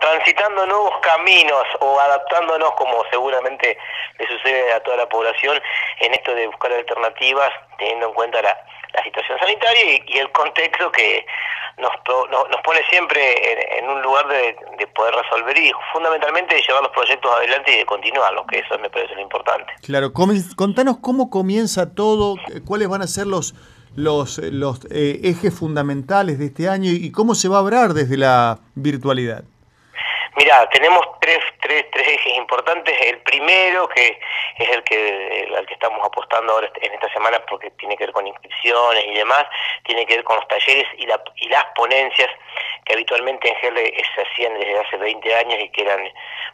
transitando nuevos caminos o adaptándonos como seguramente le sucede a toda la población en esto de buscar alternativas teniendo en cuenta la, situación sanitaria y, el contexto que nos, nos pone siempre en, un lugar de, poder resolver y fundamentalmente llevar los proyectos adelante y de continuarlos, que eso me parece lo importante. Claro, contanos cómo comienza todo, cuáles van a ser los los, los eh, ejes fundamentales de este año y cómo se va a hablar desde la virtualidad. Mira, tenemos tres, tres, tres ejes importantes. El primero, que es el que al que estamos apostando ahora en esta semana porque tiene que ver con inscripciones y demás, tiene que ver con los talleres y, la, y las ponencias que habitualmente en GERLE se hacían desde hace 20 años y que eran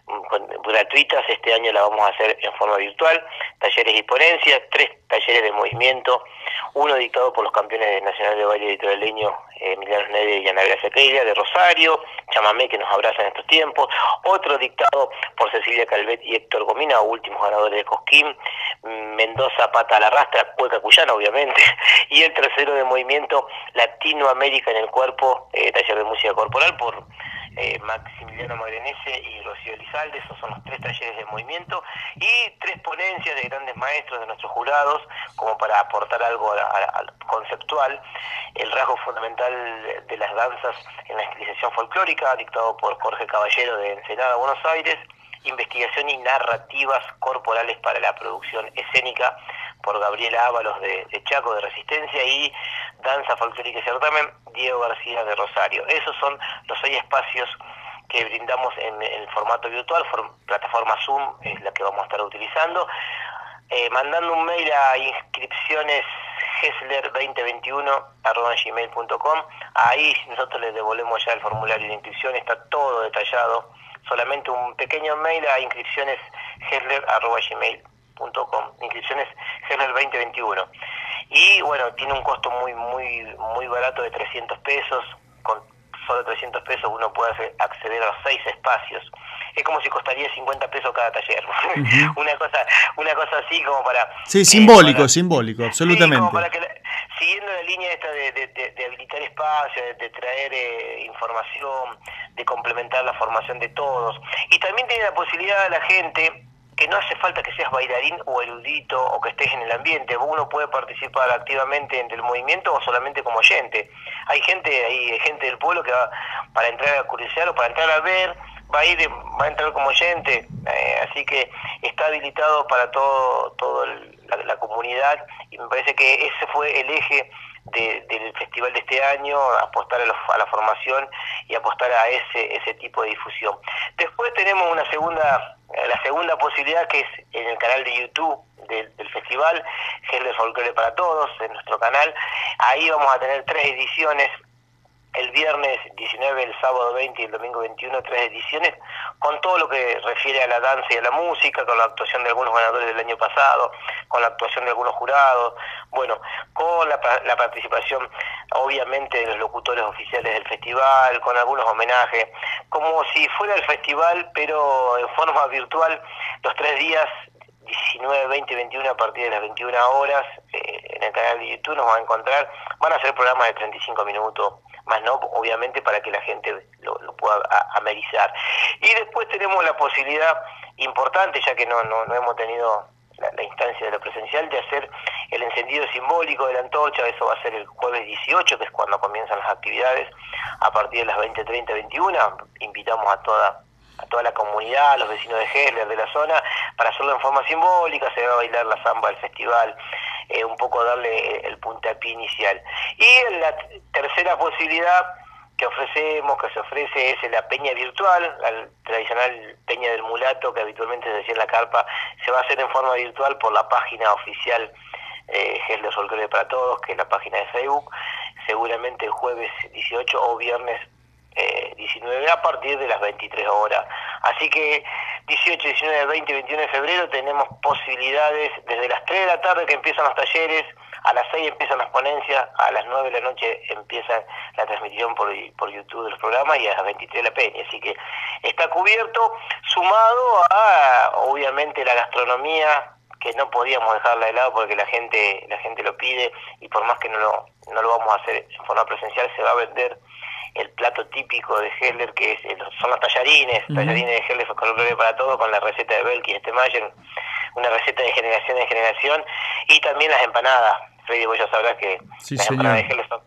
mm, gratuitas. Este año la vamos a hacer en forma virtual, talleres y ponencias, tres talleres de movimiento, uno dictado por los campeones nacionales de baile editorialeño Emiliano Neve y Ana Gracia de Rosario, Chamamé que nos abraza en estos tiempos, otro dictado por Cecilia Calvet y Héctor Gomina, últimos ganadores de Cosquín, Mendoza Pata a la Rastra, Cueca Cuyana obviamente, y el tercero de movimiento Latinoamérica en el cuerpo, eh, taller de música corporal por eh, Maximiliano Magrenese y Rocío Elizalde, esos son los tres talleres de movimiento, y tres ponencias de grandes maestros de nuestros jurados, como para aportar algo conceptual, el rasgo fundamental de las danzas en la estilización folclórica, dictado por Jorge Caballero de Ensenada, Buenos Aires, investigación y narrativas corporales para la producción escénica por Gabriela Ábalos de, Chaco de Resistencia. Y Danza Folclórica y Certamen Diego García de Rosario. Esos son los seis espacios que brindamos en, el formato virtual, plataforma Zoom es la que vamos a estar utilizando, eh, mandando un mail a inscripciones gmail.com ahí nosotros les devolvemos ya el formulario de inscripción, está todo detallado, solamente un pequeño mail a inscripciones gmail.com inscripciones Hessler 2021. Y bueno, tiene un costo muy, muy, muy barato de 300 pesos, con solo 300 pesos uno puede acceder a seis espacios. Es como si costaría 50 pesos cada taller. una cosa una cosa así como para... Sí, simbólico, simbólico, absolutamente. siguiendo la línea esta de, de, habilitar espacios, de, traer eh, información, de complementar la formación de todos. Y también tiene la posibilidad de la gente que no hace falta que seas bailarín o erudito o que estés en el ambiente, uno puede participar activamente en el movimiento o solamente como oyente. Hay gente, hay gente del pueblo que va para entrar a curiosidad o para entrar a ver, va a ir, va a entrar como oyente, eh, así que está habilitado para todo, todo la, comunidad y me parece que ese fue el eje del festival de este año, apostar a, la formación y apostar a ese, ese tipo de difusión. Después tenemos una segunda, la segunda posibilidad que es en el canal de YouTube del, del festival, Gel de Folclore para Todos, en nuestro canal. Ahí vamos a tener tres ediciones el viernes 19, el sábado 20 y el domingo 21, tres ediciones, con todo lo que refiere a la danza y a la música, con la actuación de algunos ganadores del año pasado, con la actuación de algunos jurados, bueno, con la, participación obviamente los locutores oficiales del festival, con algunos homenajes, como si fuera el festival, pero en forma virtual, los tres días 19, 20, 21 a partir de las 21 horas eh, en el canal de YouTube nos van a encontrar, van a ser programas de 35 minutos más no, obviamente, para que la gente lo, pueda amerizar. Y después tenemos la posibilidad importante, ya que no, no, no hemos tenido la, instancia de lo presencial, de hacer el encendido simbólico de la antorcha, eso va a ser el jueves 18, que es cuando comienzan las actividades, a partir de las 20, 30, 21, invitamos a toda a toda la comunidad, a los vecinos de Heller, de la zona, para hacerlo en forma simbólica, se va a bailar la samba del festival, eh, un poco darle el puntapié inicial. Y la tercera posibilidad que ofrecemos, que se ofrece, es la peña virtual, la tradicional peña del mulato que habitualmente se decía en la carpa, se va a hacer en forma virtual por la página oficial eh, Gel de Folclore para Todos, que es la página de Facebook, seguramente el jueves 18 o viernes 19 eh, a partir de las 23 horas. Así que 18, 19, 20 21 de febrero tenemos posibilidades desde las 3 de la tarde que empiezan los talleres, a las 6 empiezan las ponencias, a las 9 de la noche empieza la transmisión por, por YouTube de los programas y a las 23 la peña. Así que está cubierto, sumado a obviamente la gastronomía que no podíamos dejarla de lado porque la gente la gente lo pide y por más que no lo, no lo vamos a hacer en forma presencial se va a vender el plato típico de Heller, que es, son los tallarines, tallarines de Heller con Gloria para todo, con la receta de Belki y Stemayer, una receta de generación en generación, y también las empanadas. Freddy, vos ya sabrás que las empanadas de Heller son